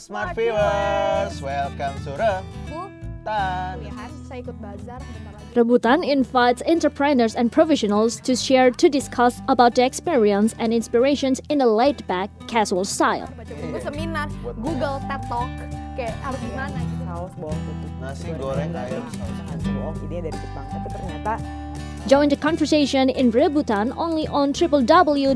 smart viewers, welcome to Reboetan. Saya ikut bazar. Reboetan invites entrepreneurs and professionals to share to discuss about their experience and inspirations in a laid-back, casual style. Baca seminar, Google TED Talk, kayak harus gimana gitu. saus bawang putih Nasi goreng ayam saus. nasi bawang ini dari Jepang tapi ternyata Join the conversation in Reboetan only on www.binus.tv.